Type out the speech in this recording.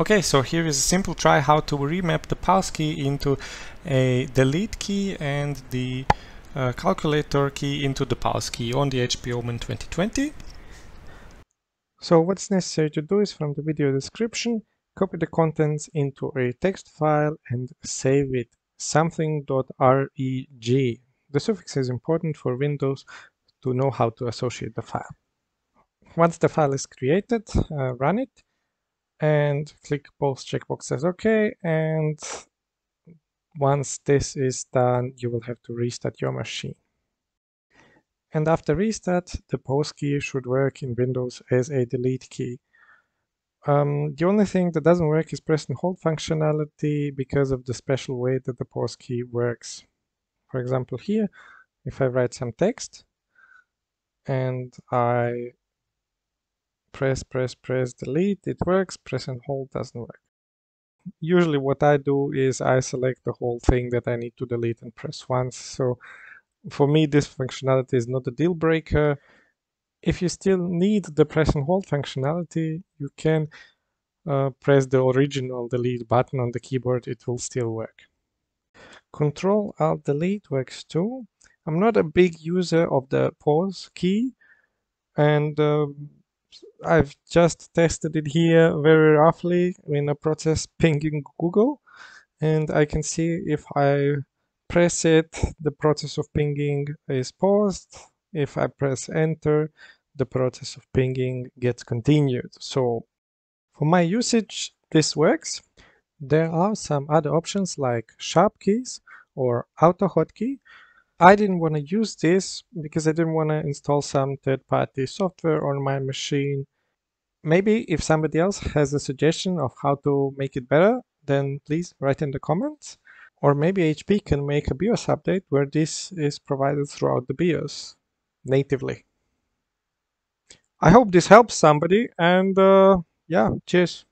Okay, so here is a simple try how to remap the pause key into a delete key and the uh, calculator key into the pause key on the HP Omen 2020. So what's necessary to do is from the video description, copy the contents into a text file and save it something.reg. The suffix is important for Windows to know how to associate the file. Once the file is created, uh, run it and click both checkboxes OK. And once this is done, you will have to restart your machine. And after restart, the pause key should work in Windows as a delete key. Um, the only thing that doesn't work is press and hold functionality because of the special way that the pause key works. For example, here, if I write some text and I press, press, press, delete, it works, press and hold doesn't work. Usually what I do is I select the whole thing that I need to delete and press once. So for me, this functionality is not a deal breaker. If you still need the press and hold functionality, you can uh, press the original delete button on the keyboard, it will still work. Control Alt Delete works too. I'm not a big user of the pause key and um, I've just tested it here very roughly in a process pinging Google and I can see if I press it the process of pinging is paused. If I press enter the process of pinging gets continued. So for my usage this works. There are some other options like SharpKeys or AutoHotkey I didn't want to use this because I didn't want to install some third-party software on my machine. Maybe if somebody else has a suggestion of how to make it better, then please write in the comments. Or maybe HP can make a BIOS update where this is provided throughout the BIOS natively. I hope this helps somebody and uh, yeah, cheers.